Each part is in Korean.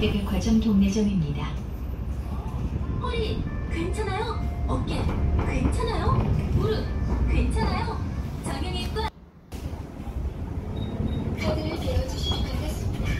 롯데백화점 동래점입니다. 허리 괜찮아요? 어깨 괜찮아요? 무릎 괜찮아요? 정형외과 카드를 대어주시면 되겠습니다.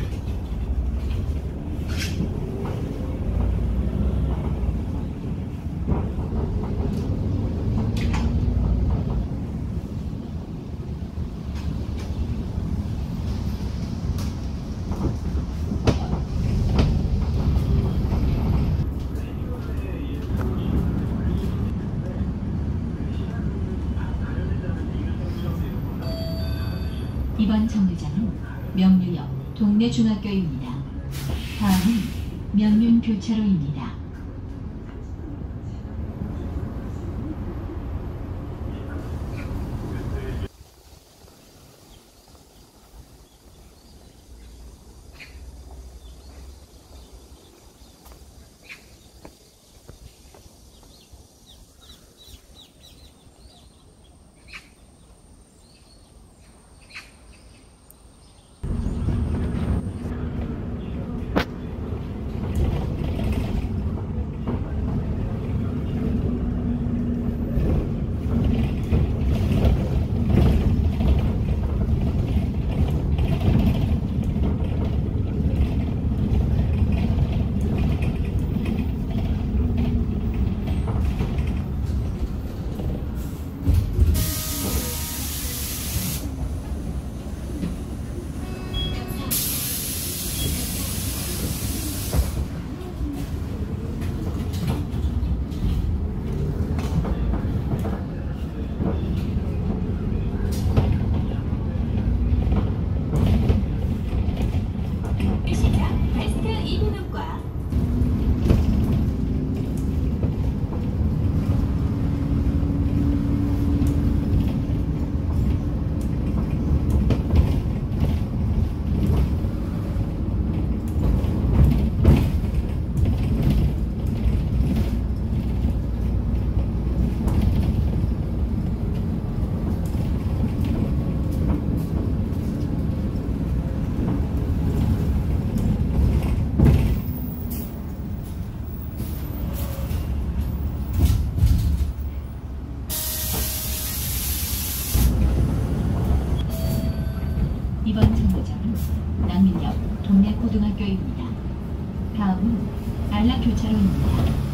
이번 정류장은 명류역 동래중학교입니다. 다음은 명륜 교차로입니다. 남민역 동래고등학교입니다. 다음은 안락교차로입니다.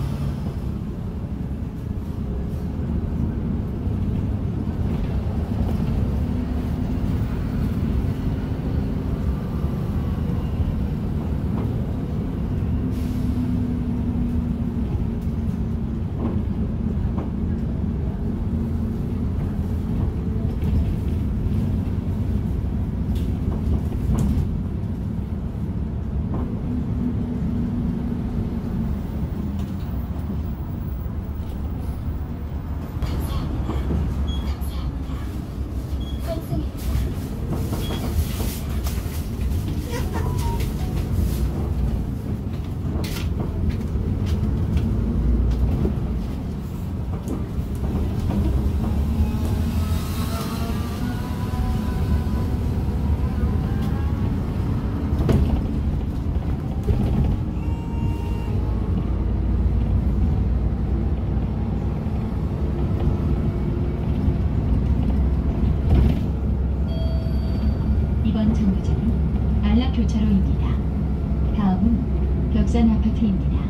정류장은 안락 교차로입니다. 다음은 벽산 아파트입니다.